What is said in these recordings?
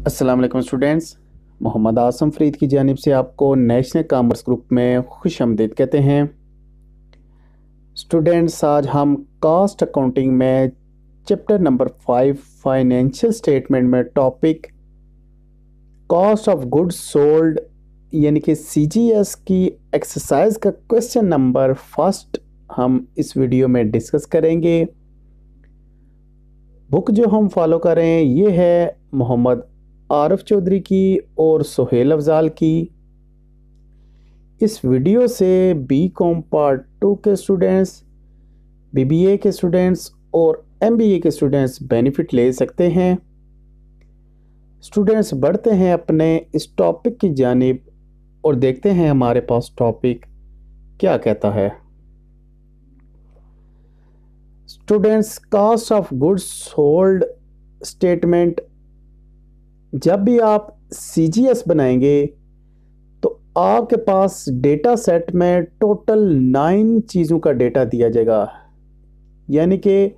वालेकुम स्टूडेंट्स मोहम्मद आसम फरीद की जानिब से आपको नेशनल कॉमर्स ग्रुप में खुश आमदीद कहते हैं। स्टूडेंट्स आज हम कास्ट अकाउंटिंग में chapter number five financial statement में topic cost of goods sold यानी कि सीजीएस की एक्सरसाइज का क्वेश्चन नंबर फ़र्स्ट हम इस वीडियो में डिस्कस करेंगे। बुक जो हम फॉलो कर रहे हैं, ये है मोहम्मद आरफ चौधरी की और सोहेल अफजाल की। इस वीडियो से बी कॉम पार्ट टू के स्टूडेंट्स बीबीए के स्टूडेंट्स और एमबीए के स्टूडेंट्स बेनिफिट ले सकते हैं। स्टूडेंट्स बढ़ते हैं अपने इस टॉपिक की जानब और देखते हैं हमारे पास टॉपिक क्या कहता है। Students cost of goods sold statement जब भी आप सी जी एस बनाएँगे तो आपके पास डेटा सेट में टोटल नाइन चीज़ों का डेटा दिया जाएगा। यानी कि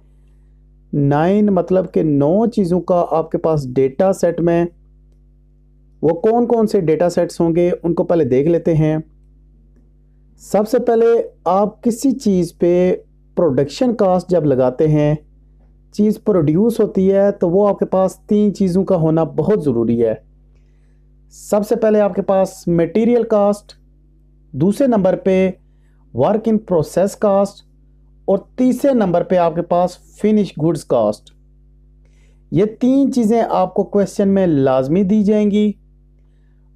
नाइन मतलब कि नौ चीज़ों का आपके पास डेटा सेट में, वो कौन कौन से डेटा सेट्स होंगे, उनको पहले देख लेते हैं। सबसे पहले आप किसी चीज़ पे प्रोडक्शन कास्ट जब लगाते हैं चीज़ प्रोड्यूस होती है तो वो आपके पास तीन चीज़ों का होना बहुत ज़रूरी है। सबसे पहले आपके पास मटेरियल कास्ट दूसरे नंबर पे वर्क इन प्रोसेस कास्ट और तीसरे नंबर पे आपके पास फिनिश गुड्स कास्ट ये तीन चीज़ें आपको क्वेश्चन में लाजमी दी जाएँगी।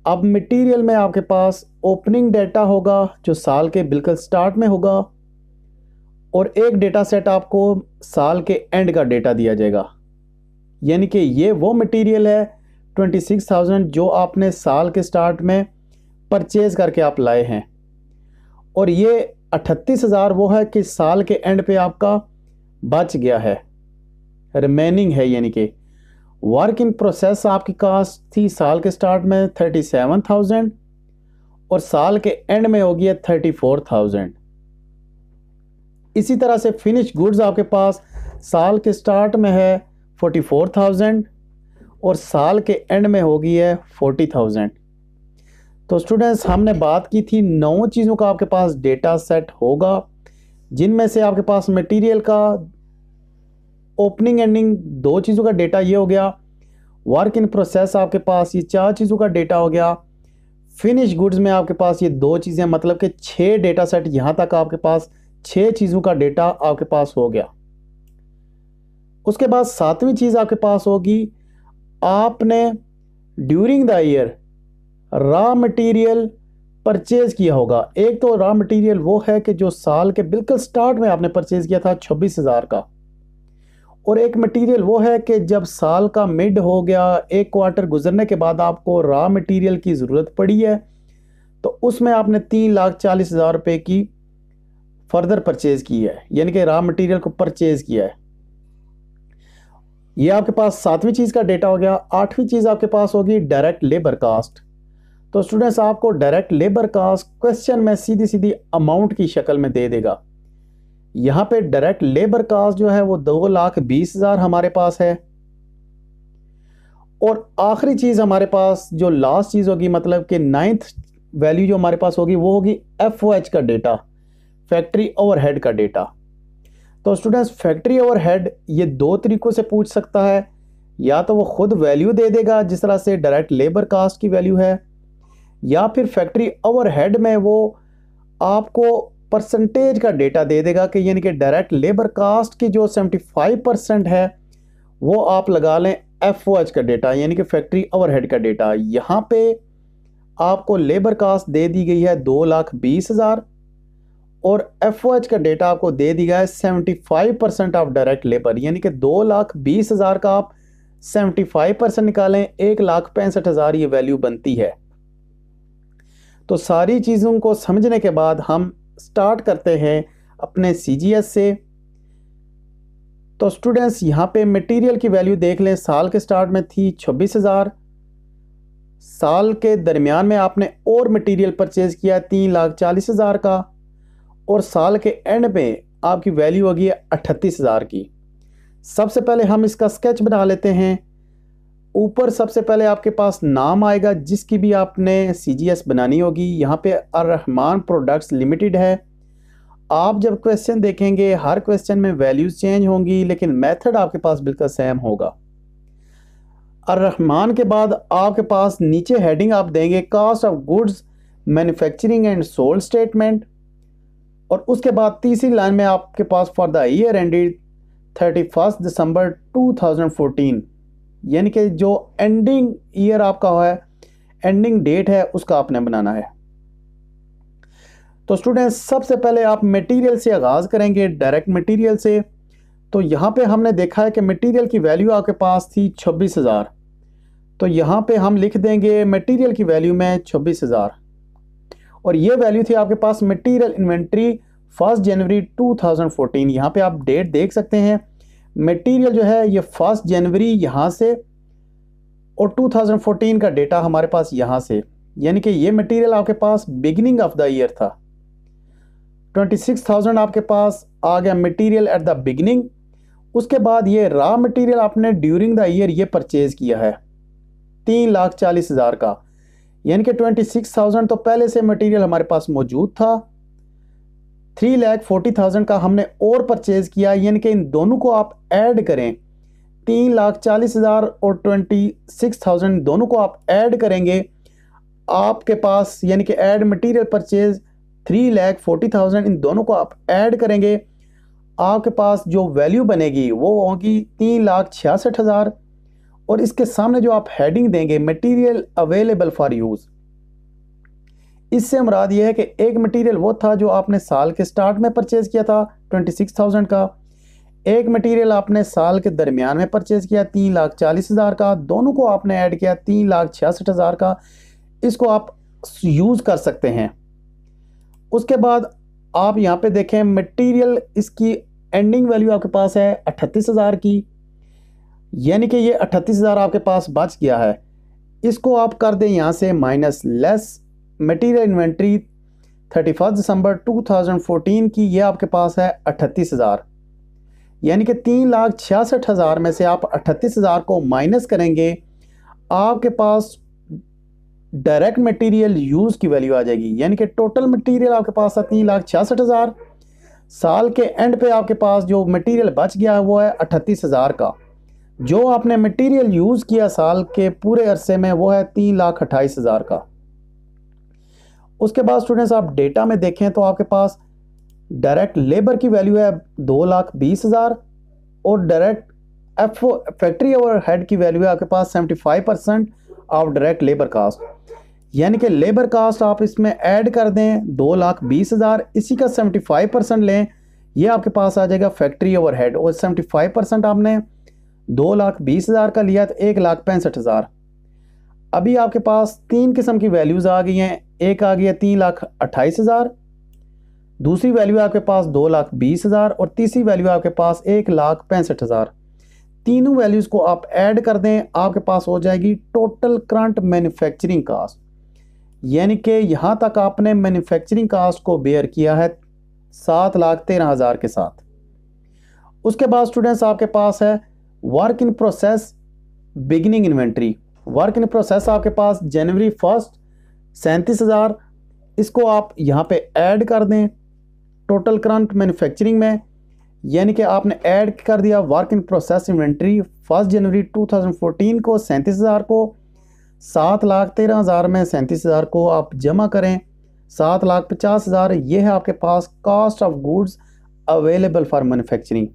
अब मटेरियल में आपके पास ओपनिंग डेटा होगा, जो साल के बिल्कुल स्टार्ट में होगा। और एक डेटा सेट आपको साल के एंड का डेटा दिया जाएगा। यानी कि ये वो मटेरियल है ट्वेंटी सिक्स थाउज़ेंड जो आपने साल के स्टार्ट में परचेज करके आप लाए हैं। और ये अठतीस हज़ार वो है कि साल के एंड पे आपका बच गया है। रिमेनिंग है यानी कि। वर्क इन प्रोसेस आपकी कास्ट थी साल के स्टार्ट में थर्टी सेवन थाउज़ेंड और साल के एंड में होगी थर्टी फोर थाउज़ेंड इसी तरह से फिनिश गुड्स आपके पास साल के स्टार्ट में है फोर्टी फोर थाउज़ेंड और साल के एंड में होगी है फोर्टी थाउज़ेंड तो स्टूडेंट्स हमने बात की थी नौ चीज़ों का आपके पास डेटा सेट होगा, जिनमें से आपके पास मटेरियल का ओपनिंग एंडिंग दो चीज़ों का डेटा ये हो गया वर्क इन प्रोसेस आपके पास ये चार चीज़ों का डेटा हो गया फिनिश गुड्स में आपके पास ये दो चीज़ें मतलब कि छः डेटा सेट यहाँ तक आपके पास छह चीज़ों का डेटा आपके पास हो गया। उसके बाद सातवीं चीज़ आपके पास होगी। आपने during the year raw material purchase किया होगा। एक तो रॉ मटेरियल वो है कि जो साल के बिल्कुल स्टार्ट में आपने परचेज किया था छब्बीस हज़ार का। और एक मटेरियल वो है कि जब साल का मिड हो गया, एक क्वार्टर गुजरने के बाद आपको रॉ मटेरियल की ज़रूरत पड़ी है तो उसमें आपने तीन लाख चालीस हज़ार रुपये की फर्दर परचेज की है, यानी कि रॉ मटेरियल को परचेज किया है। ये आपके पास सातवीं चीज़ का डेटा हो गया, आठवीं चीज़ आपके पास होगी डायरेक्ट लेबर कास्ट तो स्टूडेंट्स आपको डायरेक्ट लेबर कास्ट क्वेश्चन में सीधी सीधी अमाउंट की शक्ल में दे देगा। यहाँ पे डायरेक्ट लेबर कास्ट जो है, वो दो लाख बीस हज़ार हमारे पास है। और आखिरी चीज़ हमारे पास, जो लास्ट चीज़ होगी मतलब कि नाइन्थ वैल्यू जो हमारे पास होगी, वो होगी एफओएच का डेटा फैक्ट्री ओवरहेड का डेटा। तो स्टूडेंट्स फैक्ट्री ओवरहेड ये दो तरीकों से पूछ सकता है। या तो वो खुद वैल्यू दे देगा, जिस तरह से डायरेक्ट लेबर कास्ट की वैल्यू है, या फिर फैक्ट्री ओवरहेड में वो आपको परसेंटेज का डेटा दे देगा कि यानी कि डायरेक्ट लेबर कास्ट की जो 75 परसेंट है, वो आप लगा लें एफओएच का डेटा यानी कि फैक्ट्री ओवरहेड का डेटा यहाँ पे आपको लेबर कास्ट दे दी गई है दो लाख बीस हज़ार और एफओएच का डेटा आपको दे दिया है seventy five percent of direct labour यानी कि दो लाख बीस हज़ार का आप सेवेंटी फाइव परसेंट निकालें, एक लाख पैंसठ हज़ार ये वैल्यू बनती है। तो सारी चीज़ों को समझने के बाद हम स्टार्ट करते हैं अपने सीजीएस से। तो स्टूडेंट्स यहाँ पे मटेरियल की वैल्यू देख लें, साल के स्टार्ट में थी छब्बीस हज़ार। साल के दरमियान में आपने और मटेरियल परचेज़ किया, तीन लाख चालीस हज़ार का। और साल के एंड में आपकी वैल्यू होगी अट्ठतीस हज़ार की। सबसे पहले हम इसका स्केच बना लेते हैं। ऊपर सबसे पहले आपके पास नाम आएगा, जिसकी भी आपने सीजीएस बनानी होगी। यहाँ पे रहमान प्रोडक्ट्स लिमिटेड है। आप जब क्वेश्चन देखेंगे, हर क्वेश्चन में वैल्यूज़ चेंज होंगी, लेकिन मेथड आपके पास बिल्कुल सेम होगा। रहमान के बाद आपके पास नीचे हेडिंग आप देंगे cost of goods manufacturing and sold statement और उसके बाद तीसरी लाइन में आपके पास for the year ended thirty first दिसंबर 2014 यानी कि जो एंडिंग ईयर आपका है, एंडिंग डेट है, उसका आपने बनाना है। तो स्टूडेंट्स सबसे पहले आप मटेरियल से आगाज़ करेंगे डायरेक्ट मटेरियल से। तो यहाँ पे हमने देखा है कि मटेरियल की वैल्यू आपके पास थी छब्बीस हज़ार। तो यहाँ पे हम लिख देंगे मटेरियल की वैल्यू में छब्बीस हज़ार। और ये वैल्यू थी आपके पास मटेरियल इन्वेंट्री फ़र्स्ट जनवरी 2014 यहाँ पे आप डेट देख सकते हैं। मटेरियल जो है ये फ़र्स्ट जनवरी यहाँ से और 2014 का डेटा हमारे पास यहाँ से। यानी कि ये मटेरियल आपके पास बिगिनिंग ऑफ़ द ईयर था। 26,000 आपके पास आ गया मटेरियल एट द बिगिनिंग उसके बाद ये रॉ मटेरियल आपने ड्यूरिंग द ईयर ये परचेज किया है। तीन लाख चालीस हज़ार का। यानी कि ट्वेंटी सिक्स थाउज़ेंड तो पहले से मटेरियल हमारे पास मौजूद था। थ्री लैख फोर्टी थाउज़ेंड का हमने और परचेज किया, यानी कि इन दोनों को आप ऐड करें। तीन लाख चालीस हज़ार और ट्वेंटी सिक्स थाउज़ेंड दोनों को आप ऐड करेंगे। आपके पास, यानी कि add material purchase three lakh forty thousand इन दोनों को आप ऐड करेंगे। आपके पास जो वैल्यू बनेगी, वो होगी तीन लाख छियासठ हज़ार। और इसके सामने जो आप हेडिंग देंगे मटेरियल अवेलेबल फॉर यूज़ इससे मुराद ये है कि एक मटेरियल वो था जो आपने साल के स्टार्ट में परचेज़ किया था ट्वेंटी सिक्स थाउज़ेंड का। एक मटेरियल आपने साल के दरमियान में परचेज़ किया, तीन लाख चालीस हज़ार का। दोनों को आपने ऐड किया, तीन लाख छियासठ हज़ार का। इसको आप यूज़ कर सकते हैं। उसके बाद आप यहाँ पे देखें मटेरियल इसकी एंडिंग वैल्यू आपके पास है अट्ठतीस हज़ार की। यानी कि ये अट्ठतीस हज़ार आपके पास बच गया है। इसको आप कर दें यहाँ से minus less material inventory thirty first December 2014 की, ये आपके पास है अट्ठतीस हज़ार। यानी कि तीन लाख छियासठ हज़ार में से आप अट्ठतीस हज़ार को माइनस करेंगे, आपके पास डायरेक्ट मटेरियल यूज़ की वैल्यू आ जाएगी। यानी कि टोटल मटेरियल आपके पास है तीन लाख छियासठ हज़ार। साल के एंड पे आपके पास जो मटेरियल बच गया है, वो है अट्ठतीस हज़ार का। जो आपने मटेरियल यूज़ किया साल के पूरे अरसे में, वो है तीन लाख अट्ठाईस हज़ार का। उसके बाद स्टूडेंट्स आप डेटा में देखें तो आपके पास डायरेक्ट लेबर की वैल्यू है दो लाख बीस हज़ार और direct F factory overhead की वैल्यू है आपके पास seventy five percent of direct labour cost यानी कि लेबर कास्ट आप इसमें ऐड कर दें दो लाख बीस हज़ार, इसी का सेवेंटी फाइव परसेंट लें यह आपके पास आ जाएगा फैक्ट्री ओवर हेड और सेवेंटी फाइव परसेंट आपने दो लाख बीस हज़ार का लिया तो एक लाख पैंसठ हज़ार। अभी आपके पास तीन किस्म की वैल्यूज़ आ गई हैं। एक आ गई है तीन लाख अट्ठाईस हज़ार। दूसरी वैल्यू आपके पास दो लाख बीस हज़ार और तीसरी वैल्यू आपके पास एक लाख पैंसठ हज़ार। तीनों वैल्यूज़ को आप ऐड कर दें, आपके पास हो जाएगी टोटल करंट मैन्युफैक्चरिंग कास्ट यानी कि यहाँ तक आपने मैन्युफैक्चरिंग कास्ट को बेयर किया है सात लाख तेरह हज़ार के साथ। उसके बाद स्टूडेंट्स आपके पास है work in process beginning inventory work in process आपके पास जनवरी फ़र्स्ट सैंतीस हज़ार। इसको आप यहाँ पे ऐड कर दें टोटल करंट मैन्युफैक्चरिंग में। यानी कि आपने ऐड कर दिया work in process inventory first January 2014 को सैंतीस हज़ार को। सात लाख तेरह हज़ार में सैंतीस हज़ार को आप जमा करें। सात लाख पचास हज़ार, ये है आपके पास cost of goods available for manufacturing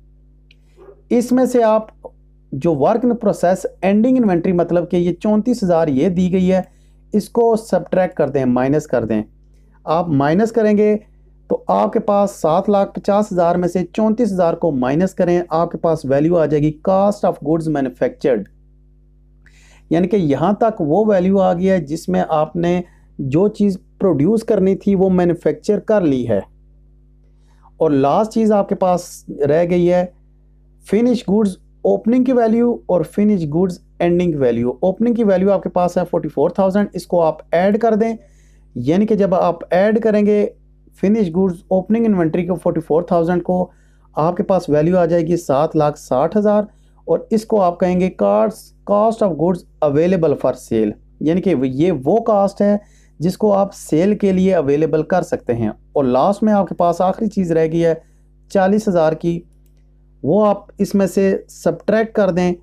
इसमें से आप जो work in process ending inventory मतलब कि ये चौंतीस हज़ार ये दी गई है, इसको सब्ट्रैक्ट कर दें माइनस कर दें। आप माइनस करेंगे तो आपके पास सात लाख पचास हज़ार में से चौंतीस हज़ार को माइनस करें, आपके पास वैल्यू आ जाएगी कास्ट ऑफ़ गुड्स मैन्युफैक्चर्ड यानी कि यहाँ तक वो वैल्यू आ गया है जिसमें आपने जो चीज़ प्रोड्यूस करनी थी, वो मैन्युफैक्चर कर ली है। और लास्ट चीज़ आपके पास रह गई है फिनिश गुड्स ओपनिंग की वैल्यू और finish goods ending value opening की वैल्यू आपके पास है फोर्टी फोर थाउज़ेंड इसको आप ऐड कर दें। यानी कि जब आप ऐड करेंगे फिनिश गुड्स ओपनिंग इन्वेंट्री को फोर्टी फोर थाउज़ेंड को, आपके पास वैल्यू आ जाएगी सात लाख साठ हज़ार और इसको आप कहेंगे cost cost of goods available for sale यानी कि ये वो कास्ट है जिसको आप सेल के लिए अवेलेबल कर सकते हैं। और लास्ट में आपके पास आखिरी चीज़ रह गई है चालीस हज़ार की। वो आप इसमें से सब्ट्रैक्ट कर दें।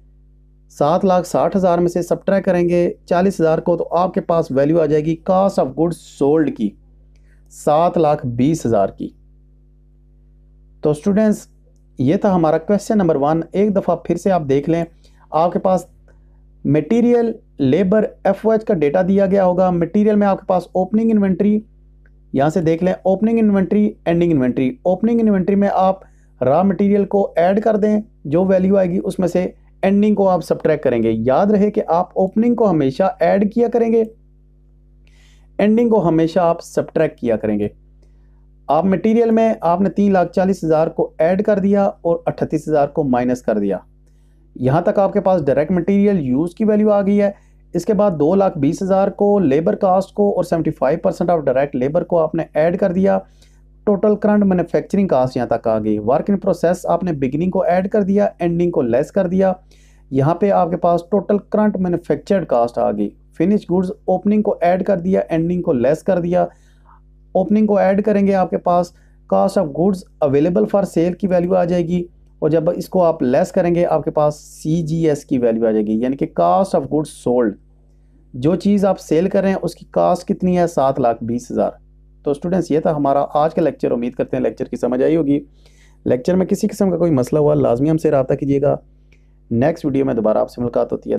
सात लाख साठ हज़ार में से सब्ट्रैक्ट करेंगे चालीस हज़ार को तो आपके पास वैल्यू आ जाएगी कास्ट ऑफ़ गुड्स सोल्ड की, सात लाख बीस हज़ार की। तो स्टूडेंट्स ये था हमारा क्वेश्चन नंबर वन एक दफ़ा फिर से आप देख लें, आपके पास मटेरियल लेबर एफओएच का डेटा दिया गया होगा। मटेरियल में आपके पास ओपनिंग इन्वेंट्री यहाँ से देख लें opening inventory ending inventory opening inventory में आप रॉ मटेरियल को ऐड कर दें, जो वैल्यू आएगी उसमें से एंडिंग को आप सब्ट्रैक्ट करेंगे। याद रहे कि आप ओपनिंग को हमेशा ऐड किया करेंगे एंडिंग को हमेशा आप सब्ट्रैक्ट किया करेंगे। आप मटेरियल में आपने तीन लाख चालीस हज़ार को ऐड कर दिया और अट्ठतीस हज़ार को माइनस कर दिया। यहाँ तक आपके पास डायरेक्ट मटेरियल यूज़ की वैल्यू आ गई है। इसके बाद दो लाख बीस हज़ार को लेबर कास्ट को और seventy five percent of direct labour को आपने ऐड कर दिया। टोटल करंट मैन्युफैक्चरिंग कास्ट यहाँ तक आ गई। वर्क इन प्रोसेस आपने बिगिनिंग को ऐड कर दिया एंडिंग को लेस कर दिया। यहाँ पे आपके पास टोटल करंट मैन्युफैक्चर्ड कास्ट आ गई। फिनिश गुड्स ओपनिंग को ऐड कर दिया एंडिंग को लेस कर दिया। ओपनिंग को ऐड करेंगे आपके पास cost of goods available for sale की वैल्यू आ जाएगी। और जब इसको आप लेस करेंगे, आपके पास सी जी एस की वैल्यू आ जाएगी, यानी कि कास्ट ऑफ़ गुड्स सोल्ड जो चीज़ आप सेल कर रहे हैं, उसकी कास्ट कितनी है? सात लाख बीस हज़ार। तो स्टूडेंट्स ये था हमारा आज का लेक्चर उम्मीद करते हैं लेक्चर की समझ आई होगी। लेक्चर में किसी किस्म का कोई मसला हुआ, लाजमी हमसे रबता कीजिएगा। नेक्स्ट वीडियो में दोबारा आपसे मुलाकात होती है।